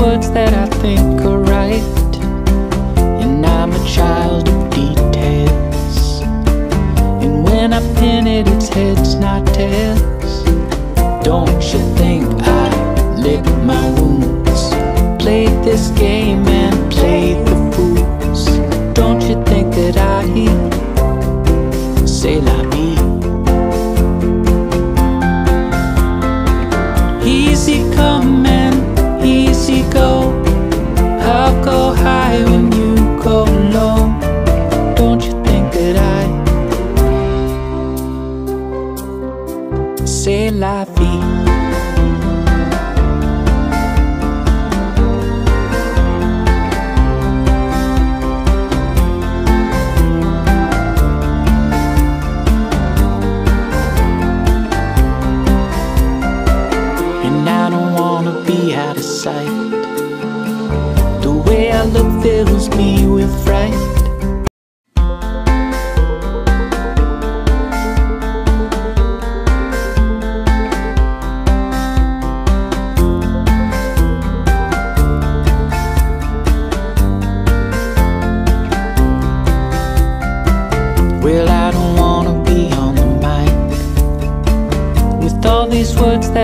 words that I think are right. And I'm a child of details. And when I pin it, it's heads, not tails. Don't you think I lick my wounds? Played this game say la vie? And I don't wanna be out of sight. The way I look fills me with fright.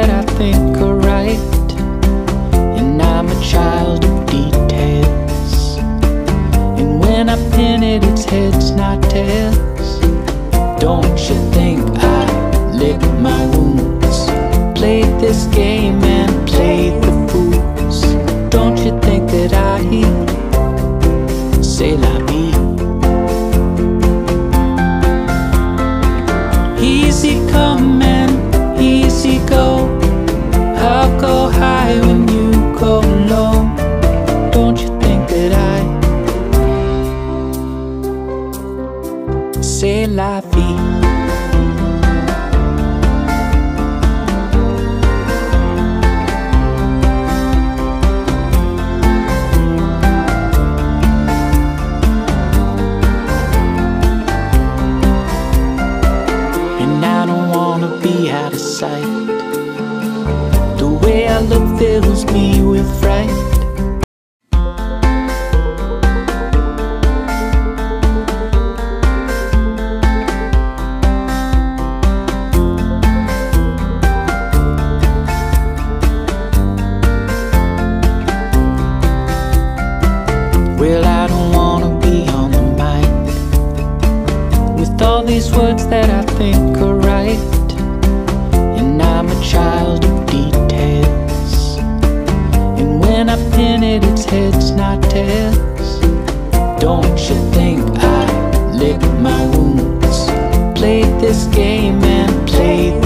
That I think are right. And I'm a child of details. And when I pin it, it's heads, not tails. Don't you think I lick my wounds? Played this game and played the fools. Don't you think that I these words that I think are right. And I'm a child of details. And when I pin it, it's heads, not tails. Don't you think I lick my wounds? Play this game and played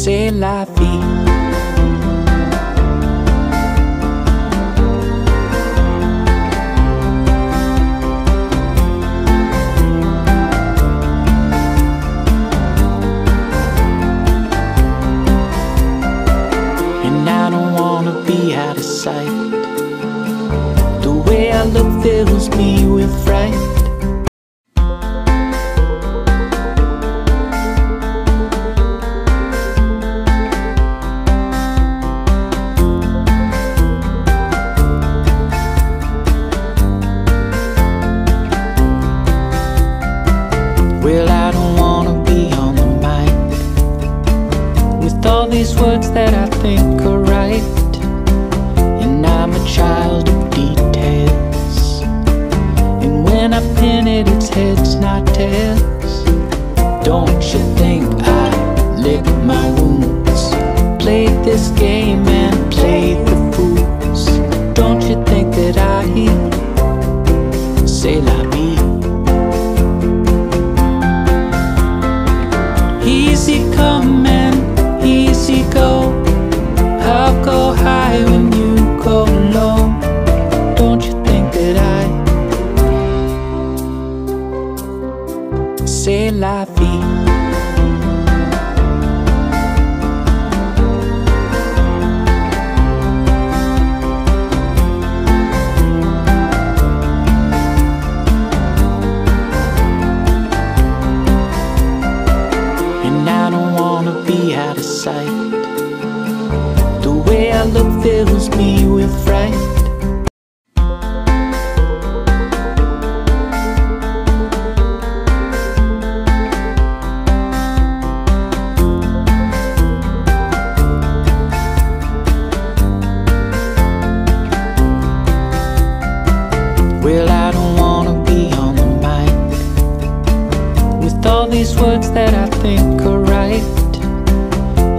say la vie? Heads, not tails. Don't you think I lick my wounds? Played this words that I think are right.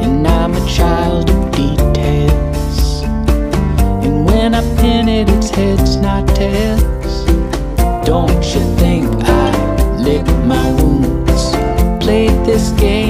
And I'm a child of details. And when I pin it, it's heads, not tails. Don't you think I lick my wounds? Played this game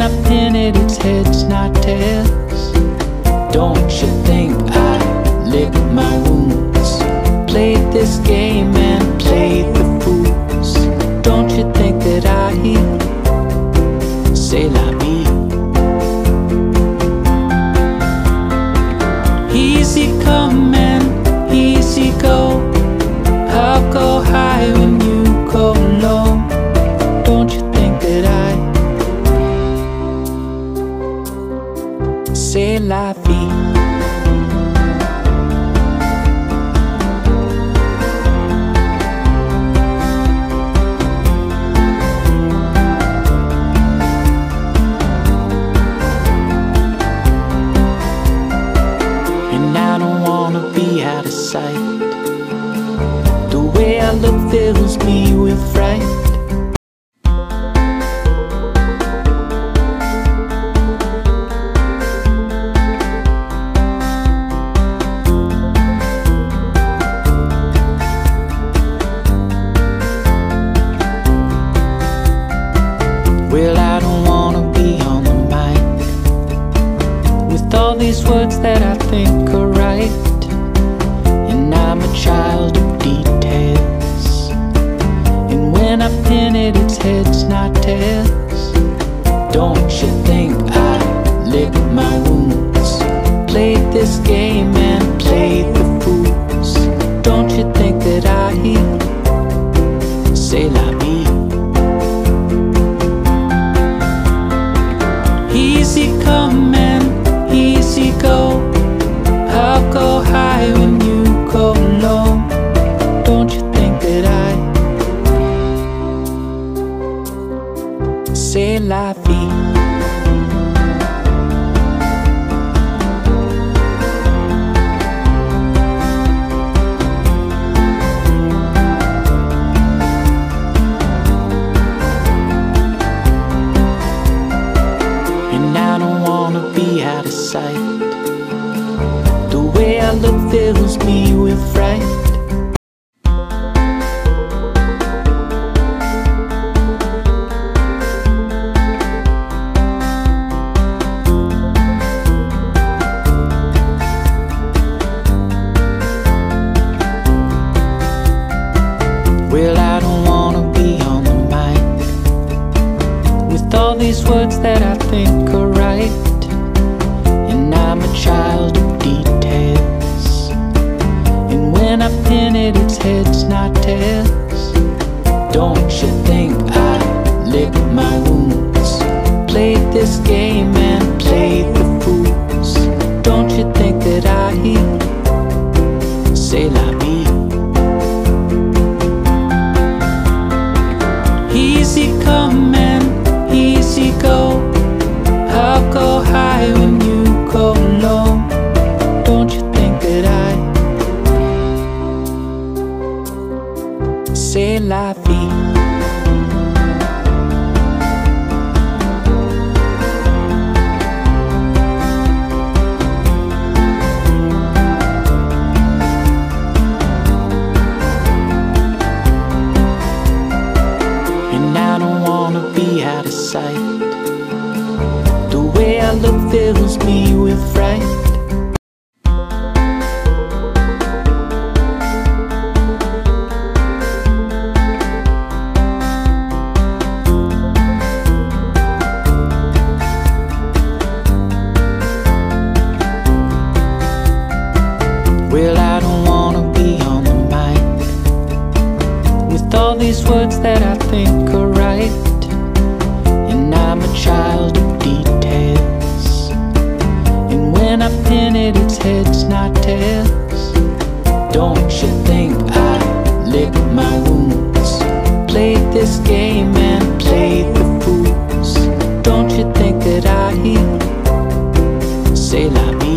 and I pin it, its head's not tail. sight. The way I look, fills me with. game and play the fools. Don't you think that I? Say la vie. Easy come and easy go. I'll go high when you go low. Don't you think that I say la vie? fills me with fright. Well, I don't wanna be on the mic With all these words that I think are right. And I'm a child of detail and when I pin it, it's heads, not tails. Don't you think I lick my wounds? Played this game and played the fools. Don't you think that I say la